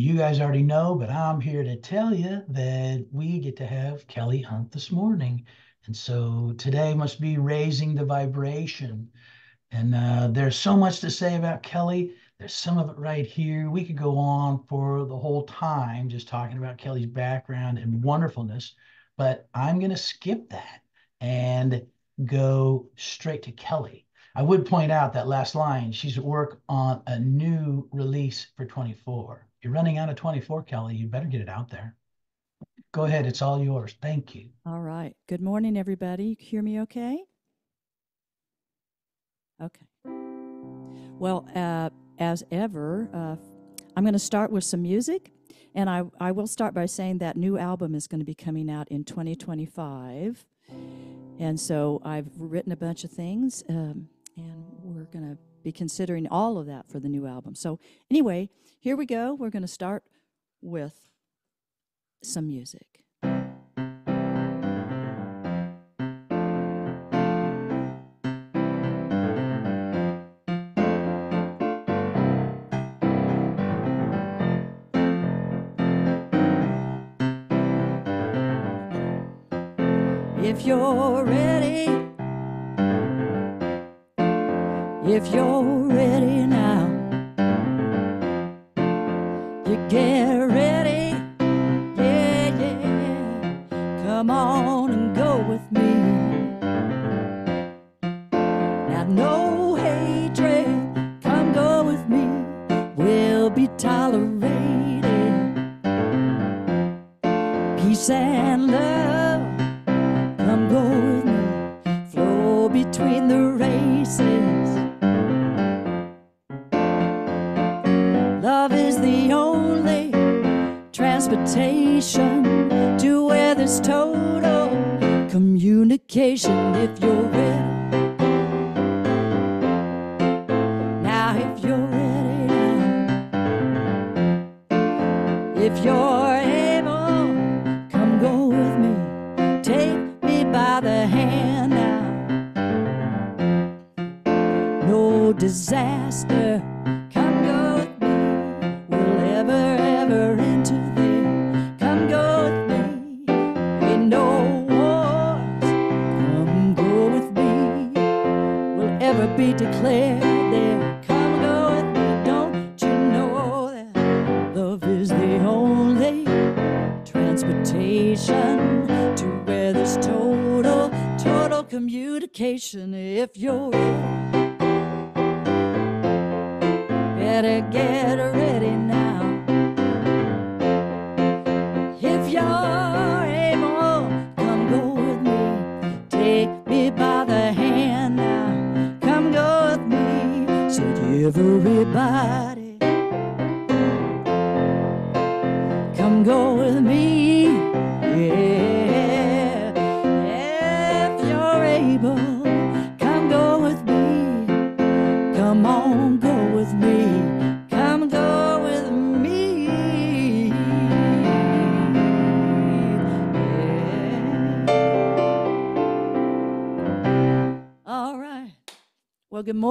You guys already know, but I'm here to tell you that we get to have Kelley Hunt this morning. And so today must be raising the vibration. And uh, there's so much to say about Kelley. There's some of it right here. We could go on for the whole time just talking about Kelley's background and wonderfulness, but I'm going to skip that and go straight to Kelley. I would point out that last line, she's at work on a new release for 24. You're running out of 24, Kelley. You better get it out there. Go ahead. It's all yours. Thank you. All right. Good morning, everybody. You hear me okay? Okay. Well, uh, as ever, uh, I'm going to start with some music. And I, I will start by saying that new album is going to be coming out in 2025. And so I've written a bunch of things, um, and we're going to be considering all of that for the new album. So, anyway, here we go. We're going to start with some music. If you're ready, if you're ready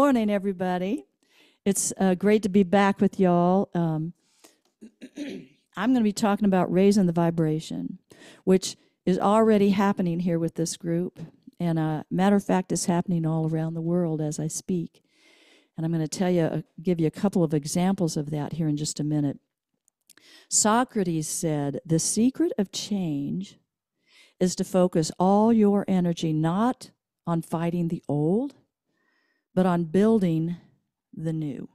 morning, everybody. It's uh, great to be back with y'all. Um, I'm going to be talking about raising the vibration, which is already happening here with this group. And uh, matter of fact, it's happening all around the world as I speak. And I'm going to tell you, uh, give you a couple of examples of that here in just a minute. Socrates said, The secret of change is to focus all your energy not on fighting the old, but on building the new.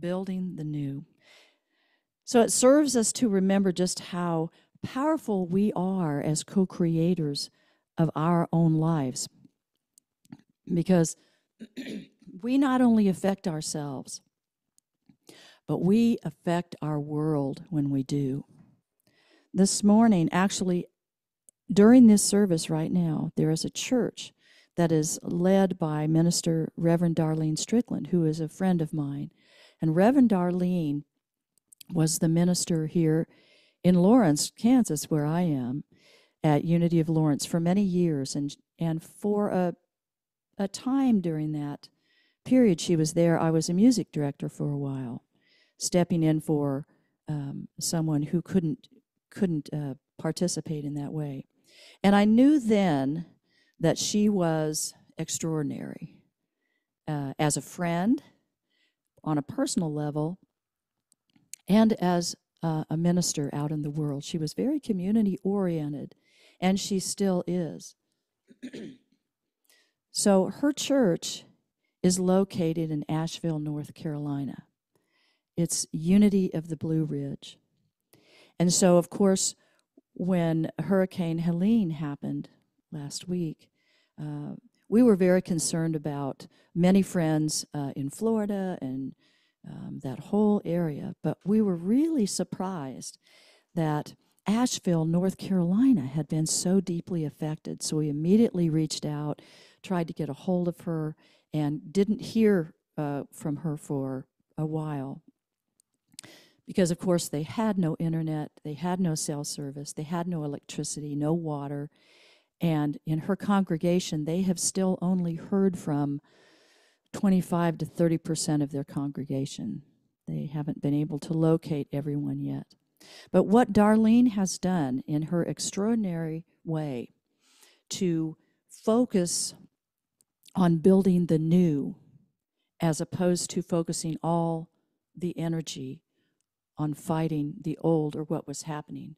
Building the new. So it serves us to remember just how powerful we are as co creators of our own lives. Because we not only affect ourselves, but we affect our world when we do. This morning, actually, during this service right now, there is a church that is led by Minister Reverend Darlene Strickland, who is a friend of mine. And Reverend Darlene was the minister here in Lawrence, Kansas, where I am, at Unity of Lawrence for many years. And, and for a, a time during that period she was there, I was a music director for a while. stepping in for um, someone who couldn't couldn't uh, participate in that way. And I knew then that she was extraordinary uh, as a friend, on a personal level, and as uh, a minister out in the world. She was very community oriented, and she still is. so her church is located in Asheville, North Carolina. It's Unity of the Blue Ridge. And so, of course, when Hurricane Helene happened last week, uh, we were very concerned about many friends uh, in Florida and um, that whole area, but we were really surprised that Asheville, North Carolina, had been so deeply affected. So we immediately reached out, tried to get a hold of her, and didn't hear uh, from her for a while. Because, of course, they had no internet, they had no cell service, they had no electricity, no water. And in her congregation, they have still only heard from 25 to 30 percent of their congregation. They haven't been able to locate everyone yet. But what Darlene has done in her extraordinary way to focus on building the new as opposed to focusing all the energy on fighting the old or what was happening.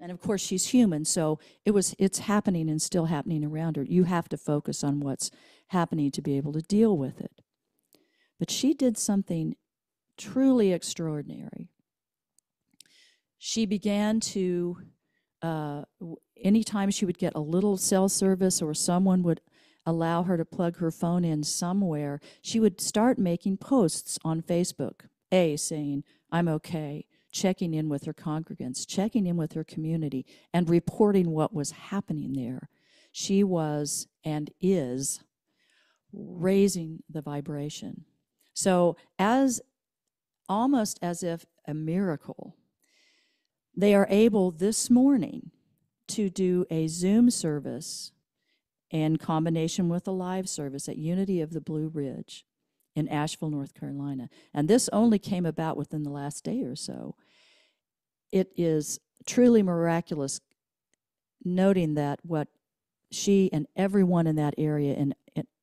And of course she's human so it was it's happening and still happening around her. You have to focus on what's happening to be able to deal with it. But she did something truly extraordinary. She began to uh, anytime she would get a little cell service or someone would allow her to plug her phone in somewhere she would start making posts on facebook a saying i'm okay checking in with her congregants, checking in with her community, and reporting what was happening there. She was and is raising the vibration. So, as almost as if a miracle, they are able this morning to do a Zoom service in combination with a live service at Unity of the Blue Ridge in Asheville, North Carolina. And this only came about within the last day or so it is truly miraculous noting that what she and everyone in that area in,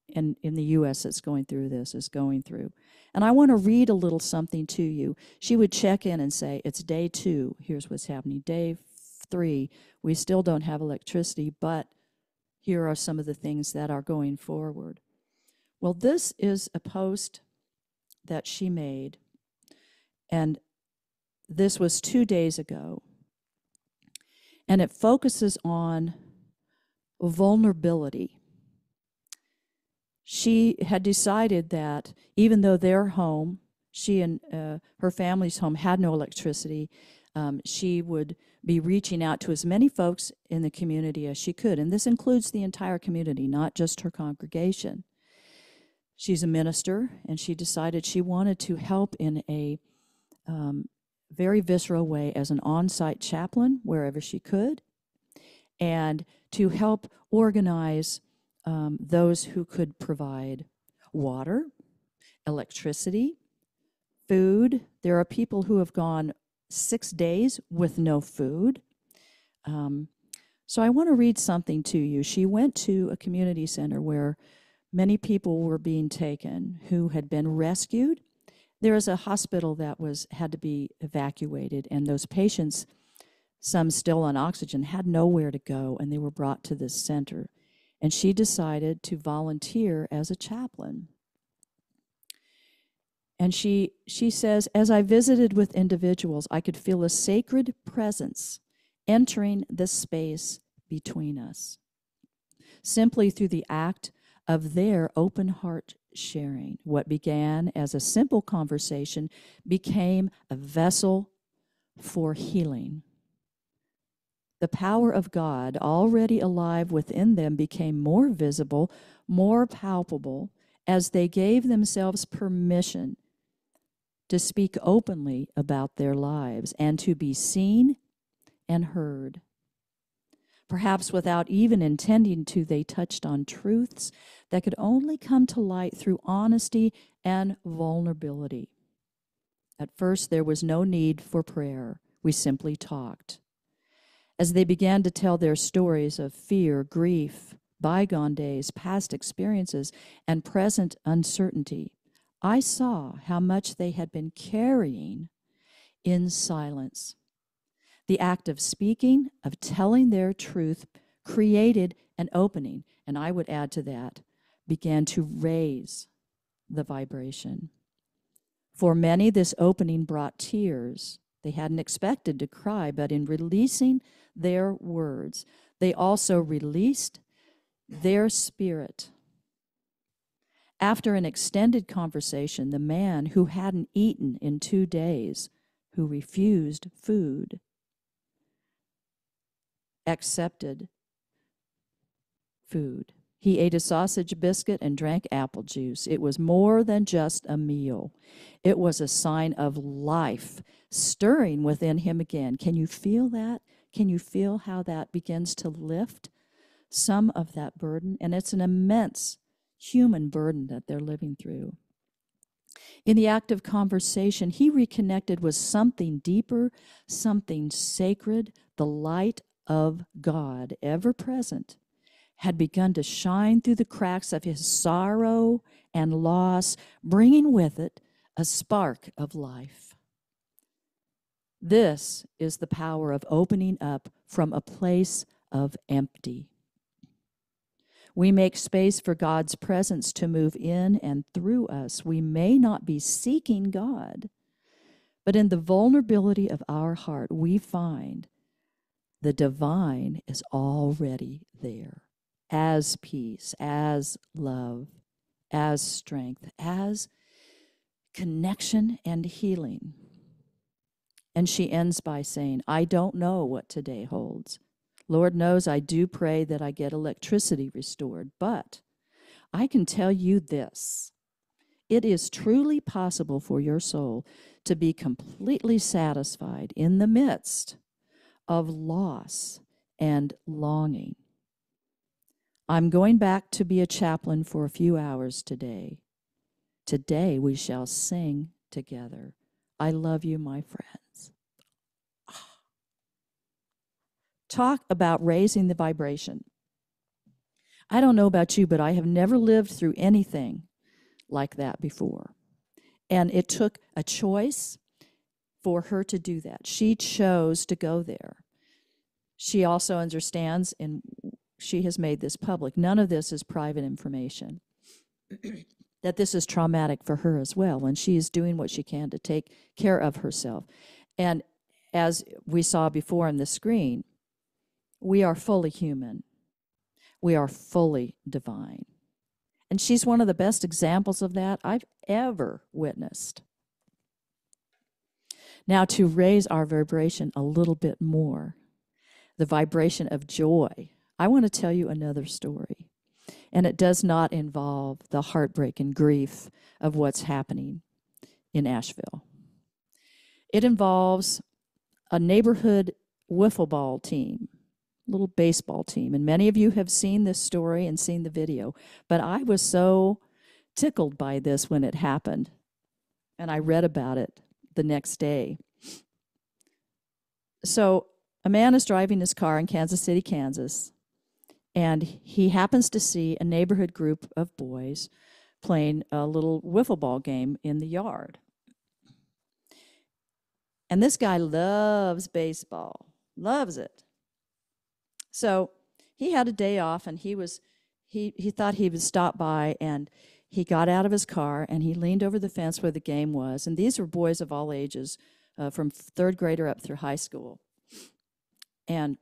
in, in the U.S. that's going through this is going through. And I want to read a little something to you. She would check in and say, It's day two. Here's what's happening. Day three, we still don't have electricity, but here are some of the things that are going forward. Well, this is a post that she made. And this was two days ago. And it focuses on vulnerability. She had decided that even though their home, she and uh, her family's home had no electricity, um, she would be reaching out to as many folks in the community as she could. And this includes the entire community, not just her congregation. She's a minister, and she decided she wanted to help in a um, very visceral way as an on site chaplain wherever she could, and to help organize um, those who could provide water, electricity, food. There are people who have gone six days with no food. Um, so I want to read something to you. She went to a community center where many people were being taken who had been rescued there was a hospital that was had to be evacuated, and those patients, some still on oxygen, had nowhere to go, and they were brought to this center. And she decided to volunteer as a chaplain. And she she says, as I visited with individuals, I could feel a sacred presence entering the space between us. Simply through the act of their open heart sharing. What began as a simple conversation became a vessel for healing. The power of God, already alive within them, became more visible, more palpable, as they gave themselves permission to speak openly about their lives and to be seen and heard. Perhaps without even intending to, they touched on truths that could only come to light through honesty and vulnerability. At first, there was no need for prayer. We simply talked. As they began to tell their stories of fear, grief, bygone days, past experiences, and present uncertainty, I saw how much they had been carrying in silence. The act of speaking, of telling their truth, created an opening, and I would add to that, began to raise the vibration. For many, this opening brought tears. They hadn't expected to cry, but in releasing their words, they also released their spirit. After an extended conversation, the man who hadn't eaten in two days, who refused food, accepted food. He ate a sausage biscuit and drank apple juice. It was more than just a meal, it was a sign of life stirring within him again. Can you feel that? Can you feel how that begins to lift some of that burden? And it's an immense human burden that they're living through. In the act of conversation, he reconnected with something deeper, something sacred, the light of God, ever present, had begun to shine through the cracks of his sorrow and loss, bringing with it a spark of life. This is the power of opening up from a place of empty. We make space for God's presence to move in and through us. We may not be seeking God, but in the vulnerability of our heart, we find the divine is already there as peace, as love, as strength, as connection and healing. And she ends by saying, I don't know what today holds. Lord knows I do pray that I get electricity restored, but I can tell you this it is truly possible for your soul to be completely satisfied in the midst of loss and longing. I'm going back to be a chaplain for a few hours today. Today we shall sing together. I love you, my friends. Talk about raising the vibration. I don't know about you, but I have never lived through anything like that before. And it took a choice for her to do that. She chose to go there. She also understands, and she has made this public, none of this is private information, that this is traumatic for her as well, and she is doing what she can to take care of herself. And as we saw before on the screen, we are fully human, we are fully divine. And she's one of the best examples of that I've ever witnessed. Now, to raise our vibration a little bit more, the vibration of joy, I want to tell you another story. And it does not involve the heartbreak and grief of what's happening in Asheville. It involves a neighborhood wiffle ball team, a little baseball team. And many of you have seen this story and seen the video. But I was so tickled by this when it happened. And I read about it the next day. So, a man is driving his car in Kansas City, Kansas, and he happens to see a neighborhood group of boys playing a little wiffle ball game in the yard. And this guy loves baseball, loves it. So he had a day off and he was he he thought he would stop by and he got out of his car and he leaned over the fence where the game was. And these were boys of all ages, uh, from third grader up through high school. And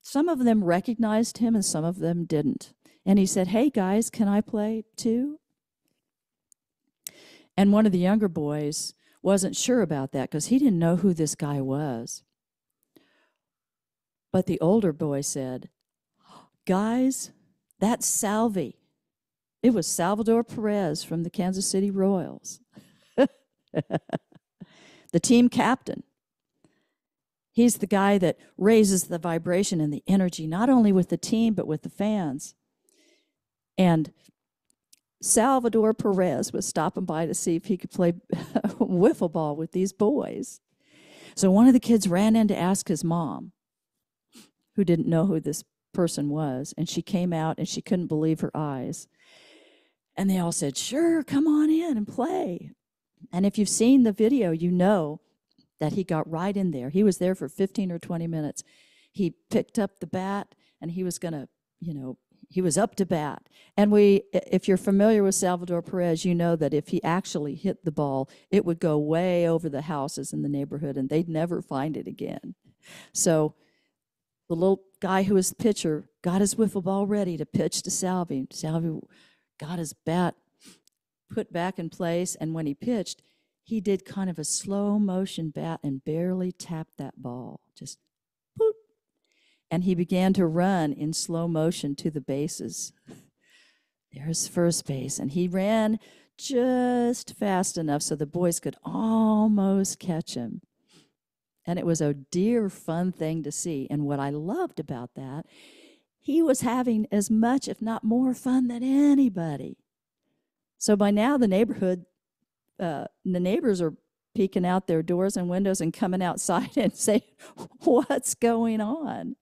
some of them recognized him and some of them didn't. And he said, Hey guys, can I play too? And one of the younger boys wasn't sure about that because he didn't know who this guy was. But the older boy said, Guys, that's Salvy. It was Salvador Perez from the Kansas City Royals, the team captain. He's the guy that raises the vibration and the energy, not only with the team, but with the fans. And Salvador Perez was stopping by to see if he could play wiffle ball with these boys. So one of the kids ran in to ask his mom, who didn't know who this person was, and she came out and she couldn't believe her eyes. And they all said, Sure, come on in and play. And if you've seen the video, you know that he got right in there. He was there for 15 or 20 minutes. He picked up the bat and he was going to, you know, he was up to bat. And we, if you're familiar with Salvador Perez, you know that if he actually hit the ball, it would go way over the houses in the neighborhood and they'd never find it again. So the little guy who was the pitcher got his wiffle ball ready to pitch to Salvy. Salvy got his bat put back in place, and when he pitched, he did kind of a slow motion bat and barely tapped that ball. Just poop and he began to run in slow motion to the bases. There's first base, and he ran just fast enough so the boys could almost catch him. And it was a dear fun thing to see. And what I loved about that, he was having as much, if not more, fun than anybody. So by now, the neighborhood, uh, the neighbors are peeking out their doors and windows and coming outside and say, What's going on?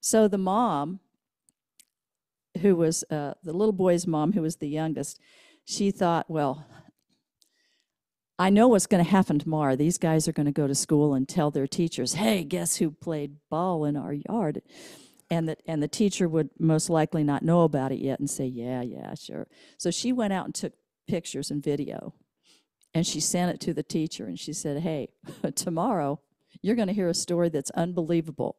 So the mom, who was uh, the little boy's mom, who was the youngest, she thought, well, I know what's going to happen tomorrow. These guys are going to go to school and tell their teachers, hey, guess who played ball in our yard? And that and the teacher would most likely not know about it yet and say, yeah, yeah, sure. So she went out and took pictures and video. And she sent it to the teacher and she said, hey, tomorrow you're going to hear a story that's unbelievable.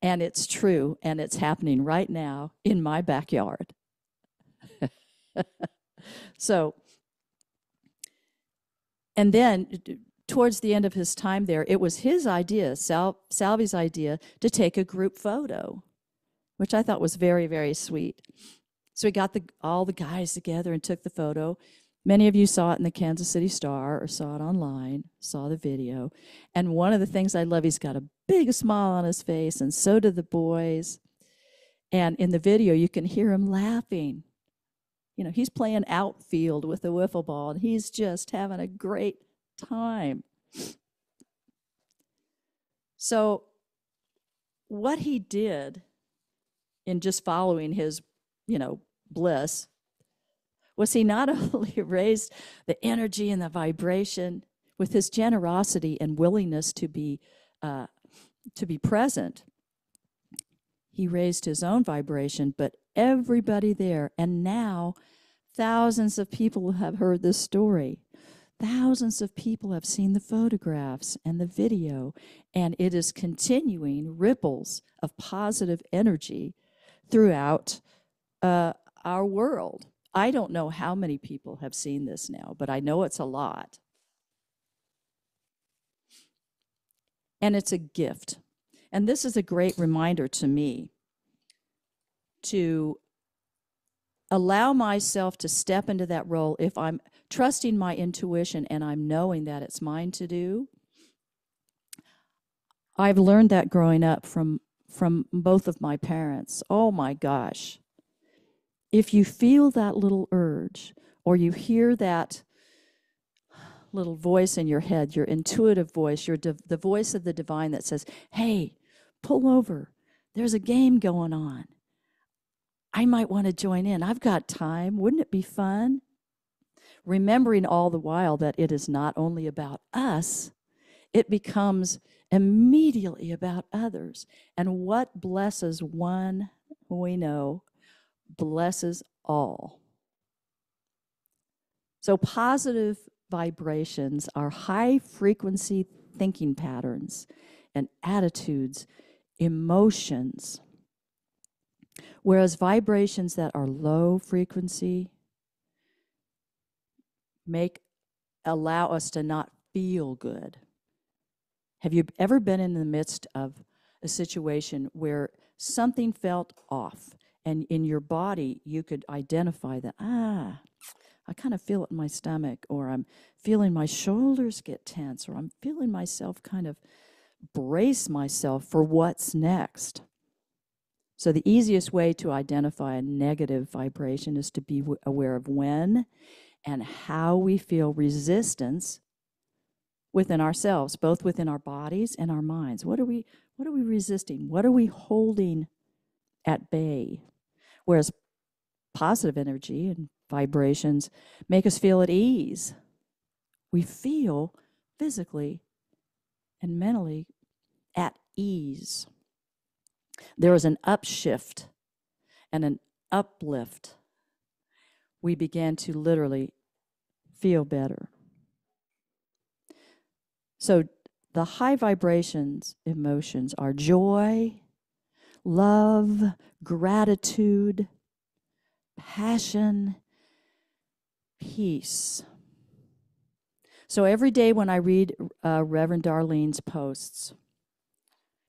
And it's true, and it's happening right now in my backyard. so, and then towards the end of his time there, it was his idea, Sal, Salvy's idea, to take a group photo, which I thought was very, very sweet. So he got the, all the guys together and took the photo. Many of you saw it in the Kansas City Star or saw it online, saw the video. And one of the things I love, he's got a big smile on his face, and so do the boys. And in the video, you can hear him laughing. You know, he's playing outfield with the wiffle ball, and he's just having a great time. So, what he did in just following his, you know, bliss was he not only raised the energy and the vibration with his generosity and willingness to be uh, to be present he raised his own vibration but everybody there and now thousands of people have heard this story thousands of people have seen the photographs and the video and it is continuing ripples of positive energy throughout uh, our world I don't know how many people have seen this now, but I know it's a lot. And it's a gift. And this is a great reminder to me to allow myself to step into that role if I'm trusting my intuition and I'm knowing that it's mine to do. I've learned that growing up from from both of my parents. Oh my gosh if you feel that little urge or you hear that little voice in your head, your intuitive voice, your div- the voice of the divine that says, "Hey, pull over. There's a game going on. I might want to join in. I've got time. Wouldn't it be fun?" Remembering all the while that it is not only about us, it becomes immediately about others. And what blesses one, we know, blesses all. So, positive vibrations are high frequency thinking patterns and attitudes, emotions. Whereas vibrations that are low frequency make allow us to not feel good. Have you ever been in the midst of a situation where something felt off? and in your body you could identify that ah i kind of feel it in my stomach or i'm feeling my shoulders get tense or i'm feeling myself kind of brace myself for what's next So, the easiest way to identify a negative vibration is to be aware of when and how we feel resistance within ourselves, both within our bodies and our minds. What are we what are we resisting? What are we holding at bay? Whereas positive energy and vibrations make us feel at ease. We feel physically and mentally at ease. There is an upshift and an uplift. We begin to literally feel better. So, the high vibrations emotions are joy, love, gratitude, passion, peace. So every day when I read uh, Reverend Darlene's posts,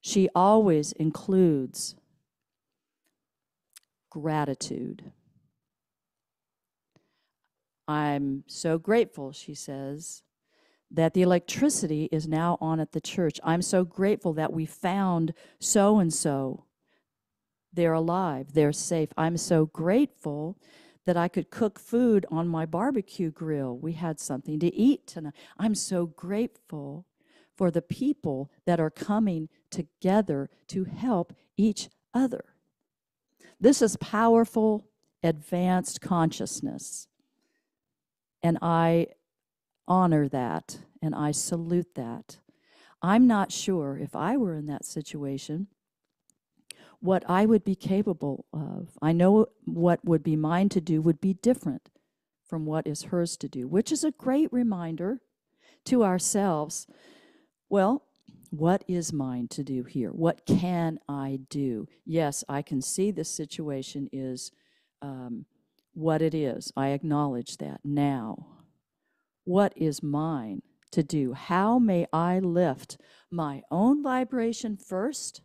she always includes gratitude. I'm so grateful, she says, that the electricity is now on at the church. I'm so grateful that we found so and so. They're alive, they're safe. I'm so grateful that I could cook food on my barbecue grill. We had something to eat tonight. I'm so grateful for the people that are coming together to help each other. This is powerful, advanced consciousness. And I honor that and I salute that. I'm not sure if I were in that situation what I would be capable of. I know what would be mine to do would be different from what is hers to do, which is a great reminder to ourselves. Well, what is mine to do here? What can I do? Yes, I can see this situation is um, what it is. I acknowledge that now. What is mine to do? How may I lift my own vibration first?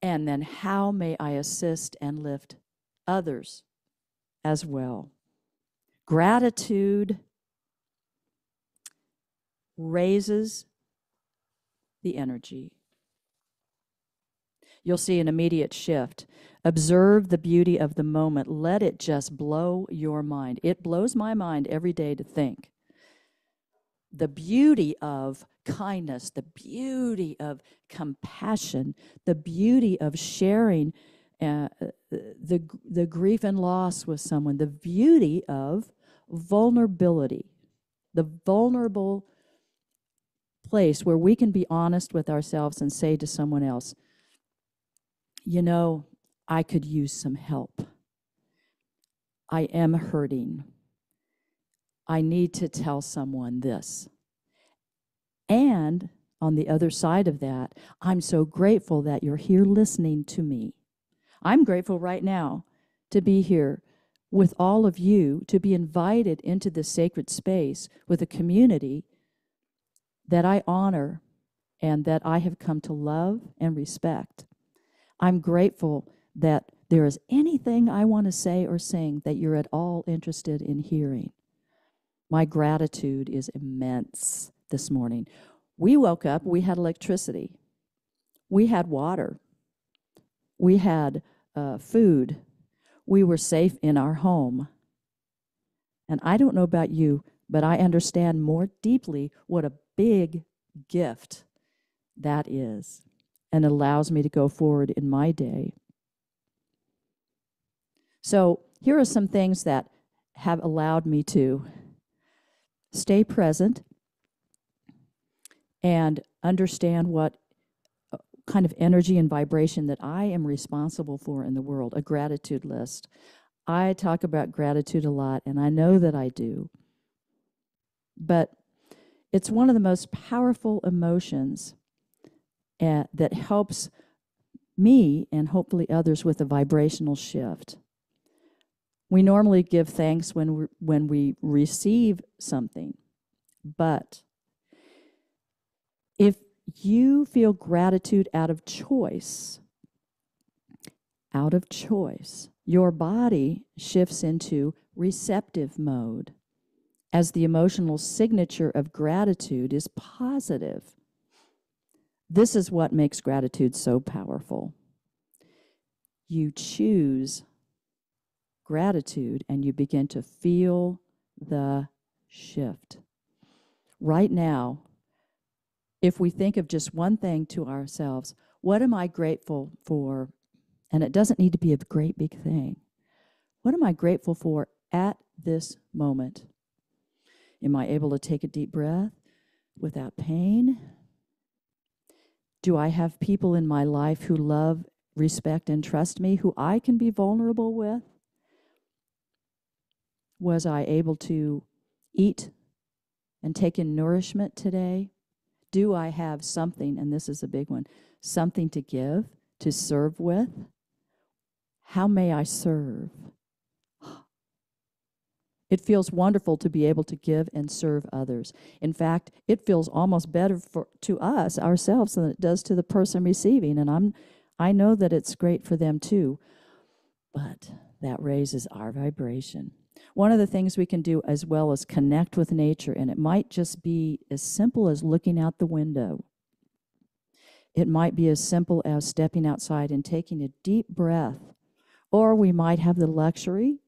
And then how may I assist and lift others as well? Gratitude raises the energy. You'll see an immediate shift. Observe the beauty of the moment. Let it just blow your mind. It blows my mind every day to think. The beauty of kindness, the beauty of compassion, the beauty of sharing uh, the, the grief and loss with someone, the beauty of vulnerability, the vulnerable place where we can be honest with ourselves and say to someone else, you know, I could use some help. I am hurting. I need to tell someone this. And on the other side of that, I'm so grateful that you're here listening to me. I'm grateful right now to be here with all of you, to be invited into this sacred space with a community that I honor and that I have come to love and respect. I'm grateful that there is anything I want to say or sing that you're at all interested in hearing. My gratitude is immense this morning. We woke up, we had electricity, we had water, we had uh, food, we were safe in our home. And I don't know about you, but I understand more deeply what a big gift that is and allows me to go forward in my day. So, here are some things that have allowed me to stay present and understand what uh, kind of energy and vibration that I am responsible for in the world, a gratitude list. I talk about gratitude a lot, and I know that I do. But it's one of the most powerful emotions uh, that helps me and hopefully others with a vibrational shift. We normally give thanks when we, when we receive something, but if you feel gratitude out of choice, out of choice, your body shifts into receptive mode as the emotional signature of gratitude is positive. This is what makes gratitude so powerful. you choose gratitude and you begin to feel the shift. Right now, if we think of just one thing to ourselves, what am I grateful for? And it doesn't need to be a great big thing. What am I grateful for at this moment? Am I able to take a deep breath without pain? Do I have people in my life who love, respect, and trust me, who I can be vulnerable with? Was I able to eat and take in nourishment today? Do I have something, and this is a big one, something to give, to serve with? How may I serve? It feels wonderful to be able to give and serve others. In fact, it feels almost better for to us ourselves than it does to the person receiving. And I'm I know that it's great for them too. But that raises our vibration. One of the things we can do as well is connect with nature, and it might just be as simple as looking out the window. It might be as simple as stepping outside and taking a deep breath. Or we might have the luxury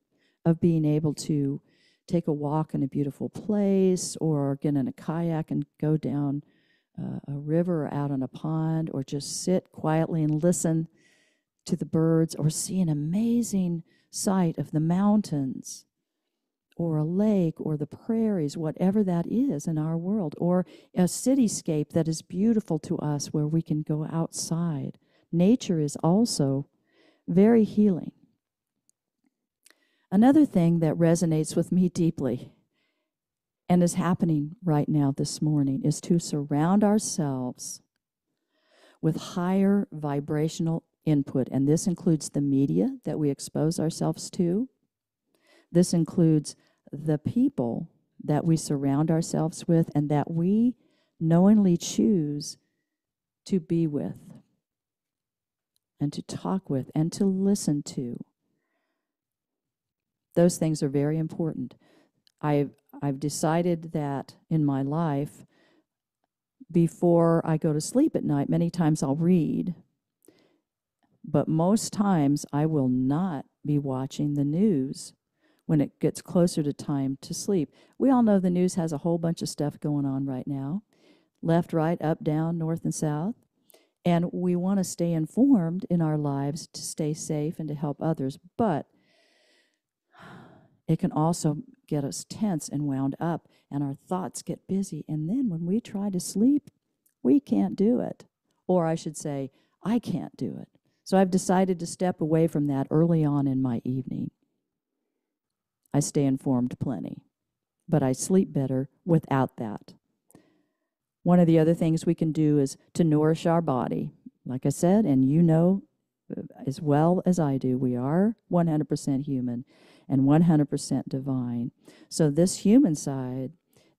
of being able to take a walk in a beautiful place or get in a kayak and go down uh, a river or out on a pond or just sit quietly and listen to the birds or see an amazing sight of the mountains or a lake or the prairies, whatever that is in our world, or a cityscape that is beautiful to us where we can go outside. Nature is also very healing. Another thing that resonates with me deeply and is happening right now this morning is to surround ourselves with higher vibrational input. And this includes the media that we expose ourselves to, this includes the people that we surround ourselves with and that we knowingly choose to be with and to talk with and to listen to. Those things are very important. I've, I've decided that in my life, before I go to sleep at night, many times I'll read, but most times I will not be watching the news when it gets closer to time to sleep. We all know the news has a whole bunch of stuff going on right now left, right, up, down, north, and south. And we want to stay informed in our lives to stay safe and to help others. But it can also get us tense and wound up, and our thoughts get busy. And then when we try to sleep, we can't do it. Or I should say, I can't do it. So I've decided to step away from that early on in my evening. I stay informed plenty, but I sleep better without that. One of the other things we can do is to nourish our body. Like I said, and you know uh, as well as I do, we are 100% human and 100% divine. So this human side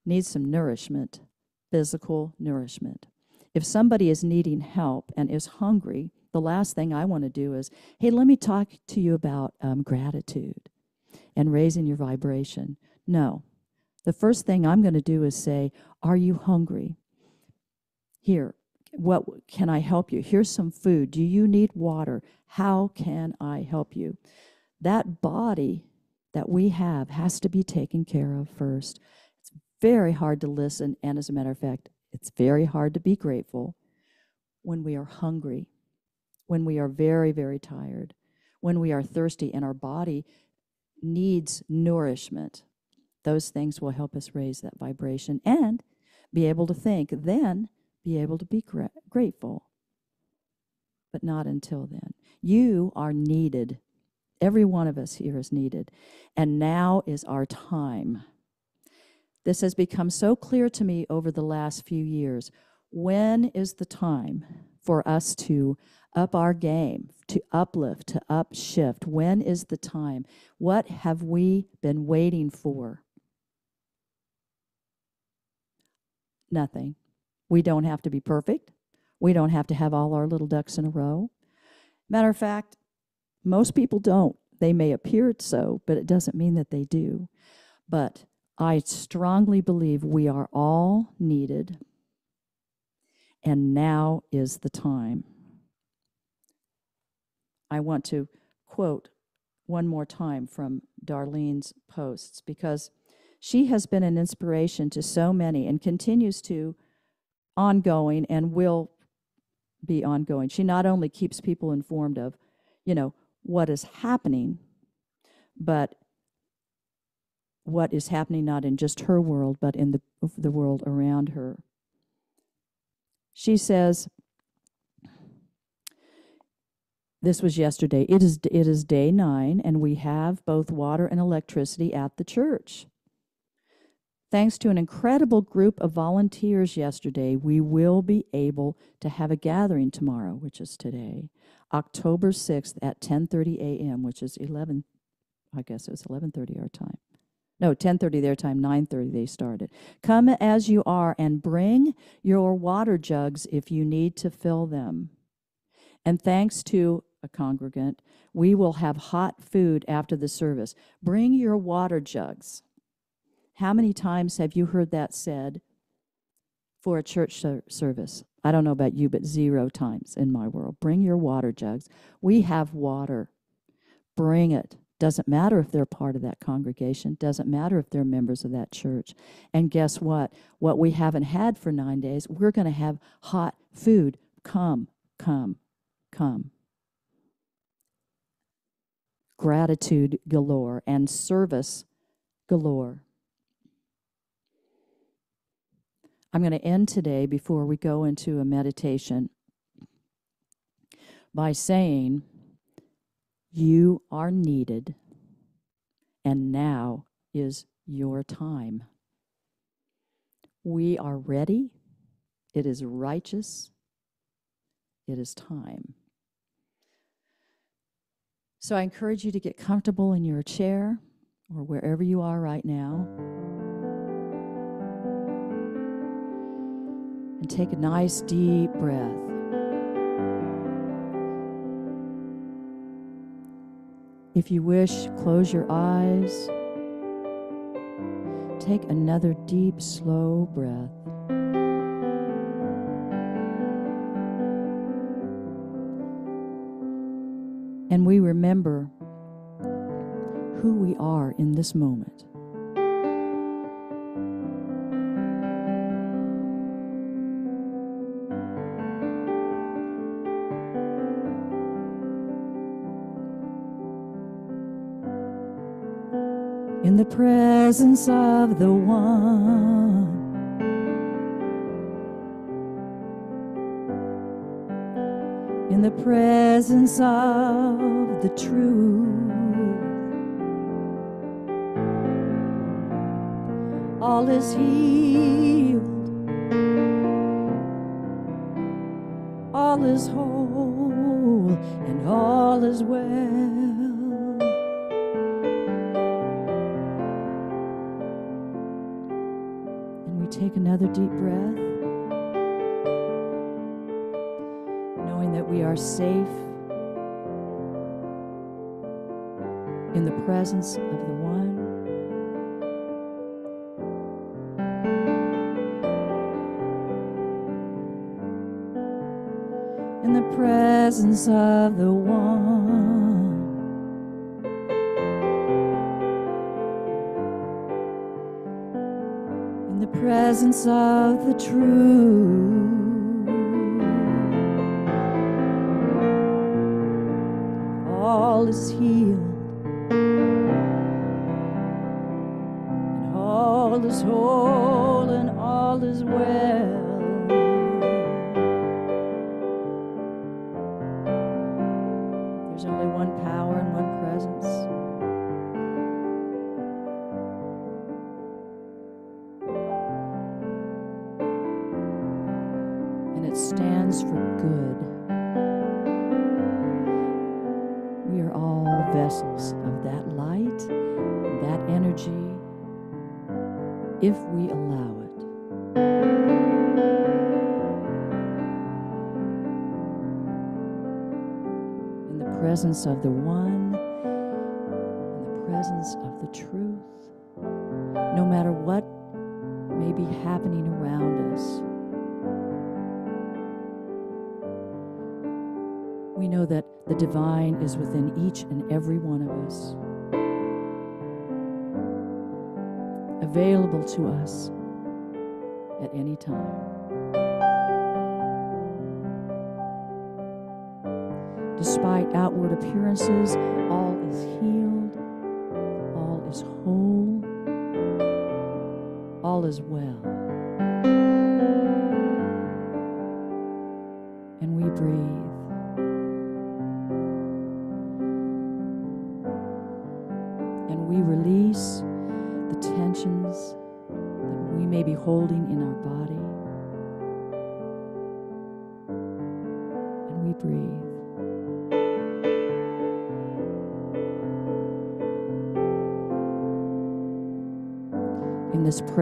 needs some nourishment, physical nourishment. If somebody is needing help and is hungry, the last thing I want to do is, hey, let me talk to you about um, gratitude and raising your vibration. No. The first thing I'm going to do is say, Are you hungry? Here, what can I help you? Here's some food. Do you need water? How can I help you? That body that we have has to be taken care of first. It's very hard to listen, and as a matter of fact, it's very hard to be grateful when we are hungry, when we are very, very tired, when we are thirsty, and our body needs nourishment. Those things will help us raise that vibration and be able to think, then be able to be gra- grateful. But not until then. You are needed Every one of us here is needed. And now is our time. This has become so clear to me over the last few years. When is the time for us to up our game, to uplift, to upshift? When is the time? What have we been waiting for? Nothing. We don't have to be perfect. We don't have to have all our little ducks in a row. Matter of fact, most people don't. They may appear so, but it doesn't mean that they do. But I strongly believe we are all needed, and now is the time. I want to quote one more time from Darlene's posts because she has been an inspiration to so many and continues to ongoing and will be ongoing. She not only keeps people informed of, you know, what is happening, but what is happening not in just her world, but in the, the world around her. She says, this was yesterday. It is it is day 9 and we have both water and electricity at the church. Thanks to an incredible group of volunteers yesterday, we will be able to have a gathering tomorrow, which is today, October 6th at 10:30 a.m., which is 11 I guess it was 11:30 our time. No, 10:30 their time, 9:30 they started. Come as you are and bring your water jugs if you need to fill them. And thanks to a congregant, we will have hot food after the service. Bring your water jugs. How many times have you heard that said for a church service? I don't know about you, but zero times in my world. Bring your water jugs. We have water. Bring it. Doesn't matter if they're part of that congregation, doesn't matter if they're members of that church. And guess what? What we haven't had for nine days, we're going to have hot food. Come, come, come. Gratitude galore and service galore. I'm going to end today before we go into a meditation by saying, you are needed, and now is your time. We are ready. It is righteous. It is time. So I encourage you to get comfortable in your chair or wherever you are right now. And take a nice deep breath. If you wish, close your eyes. Take another deep, slow breath. And we remember who we are in this moment. Presence of the one. In the presence of the truth. All is healed. All is whole another deep breath, knowing that we are safe in the presence of the One. In the presence of the One. Presence of the truth. All is healed, presence of the One, in the presence of the truth, no matter what may be happening around us. We know that the divine is within each and every one of us, available to us at any time. Despite outward appearances, all is healed, all is whole, all is well.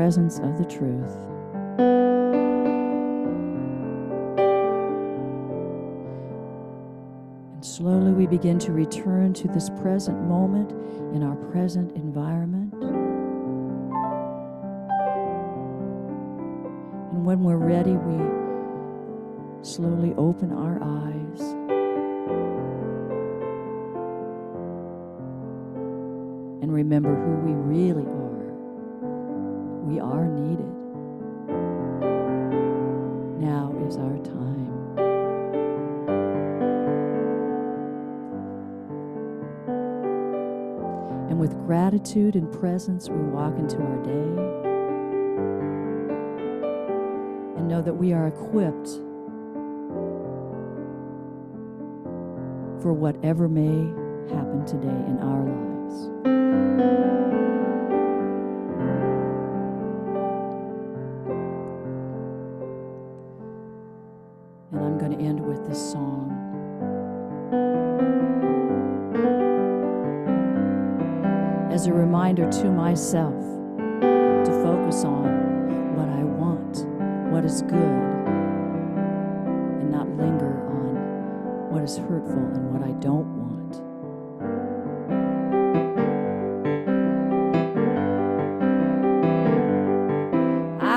Presence of the truth. And slowly we begin to return to this present moment in our present environment. And when we're ready, we slowly open our eyes. And remember who we really are. We are needed. Now is our time. And with gratitude and presence, we walk into our day and know that we are equipped for whatever may happen today in our lives.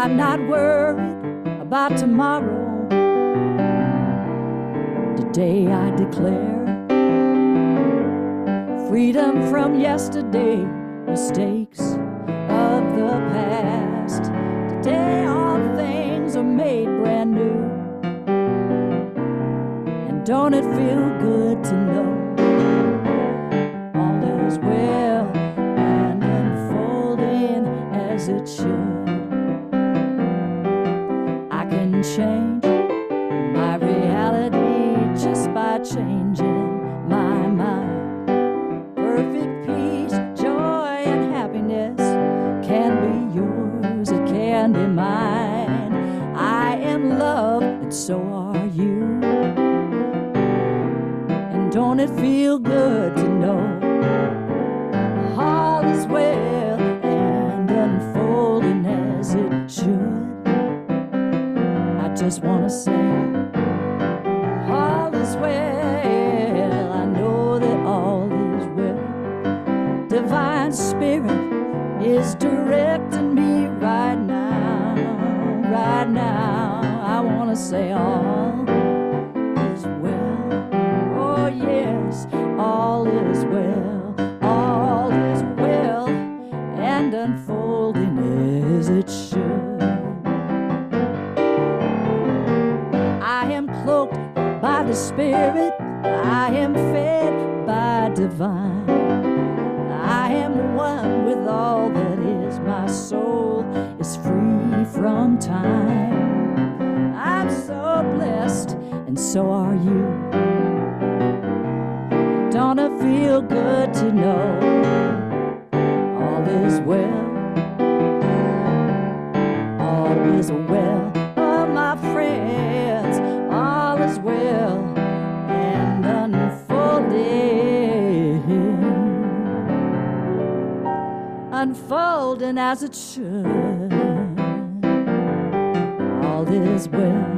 I'm not worried about tomorrow. Today I declare freedom from yesterday, mistakes of the past. Today all things are made brand new. And don't it feel good to know all is well don't it feel good to know all is well and unfolding as it should? I just want to say, all is well. I know that all is well. Divine Spirit is directing me right now, right now. I want to say, all Spirit. I am fed by divine. I am one with all that is. My soul is free from time. I'm so blessed, and so are you. Don't it feel good to know all is well? Unfolding as it should. All is well